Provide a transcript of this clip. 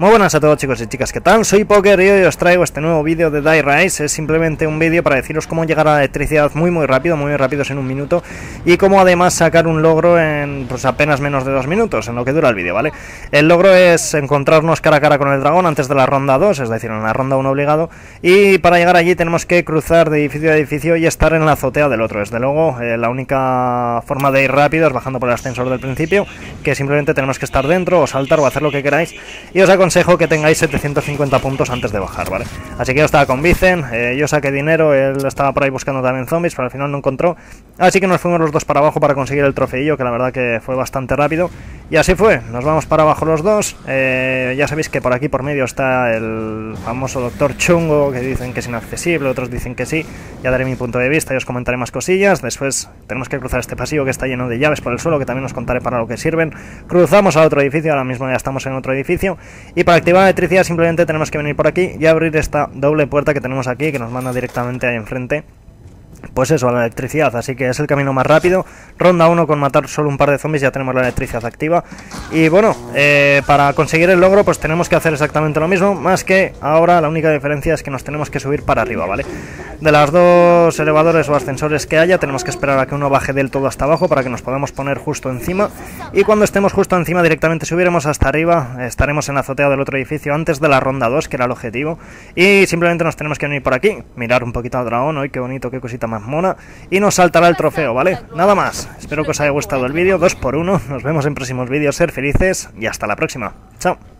Muy buenas a todos chicos y chicas, ¿qué tal? Soy Poker y hoy os traigo este nuevo vídeo de Die Rise Es simplemente un vídeo para deciros cómo llegar a la electricidad muy muy rápido, muy rápidos en un minuto Y cómo además sacar un logro en pues apenas menos de dos minutos, en lo que dura el vídeo, ¿vale? El logro es encontrarnos cara a cara con el dragón antes de la ronda 2, es decir, en la ronda 1 obligado Y para llegar allí tenemos que cruzar de edificio a edificio y estar en la azotea del otro Desde luego, eh, la única forma de ir rápido es bajando por el ascensor del principio Que simplemente tenemos que estar dentro o saltar o hacer lo que queráis Y os aconsejo que tengáis 750 puntos antes de bajar, ¿vale? Así que yo estaba con Vicen, eh, yo saqué dinero, él estaba por ahí buscando también zombies, pero al final no encontró. Así que nos fuimos los dos para abajo para conseguir el trofeillo, que la verdad que fue bastante rápido. Y así fue, nos vamos para abajo los dos. Eh, ya sabéis que por aquí por medio está el famoso Doctor Chungo, que dicen que es inaccesible, otros dicen que sí. Ya daré mi punto de vista y os comentaré más cosillas. Después tenemos que cruzar este pasillo que está lleno de llaves por el suelo, que también os contaré para lo que sirven. Cruzamos a otro edificio, ahora mismo ya estamos en otro edificio. Y para activar la electricidad simplemente tenemos que venir por aquí y abrir esta doble puerta que tenemos aquí, que nos manda directamente ahí enfrente pues eso, a la electricidad, así que es el camino más rápido. Ronda 1 con matar solo un par de zombies ya tenemos la electricidad activa. Y bueno, eh, para conseguir el logro pues tenemos que hacer exactamente lo mismo, más que ahora la única diferencia es que nos tenemos que subir para arriba, ¿vale? De las dos elevadores o ascensores que haya tenemos que esperar a que uno baje del todo hasta abajo para que nos podamos poner justo encima. Y cuando estemos justo encima directamente subiremos hasta arriba, estaremos en la azotea del otro edificio antes de la ronda 2, que era el objetivo. Y simplemente nos tenemos que venir por aquí, mirar un poquito al dragón, hoy qué bonito, qué cosita más mona y nos saltará el trofeo, ¿vale? Nada más, espero que os haya gustado el vídeo, 2 por 1 nos vemos en próximos vídeos, ser felices y hasta la próxima, chao.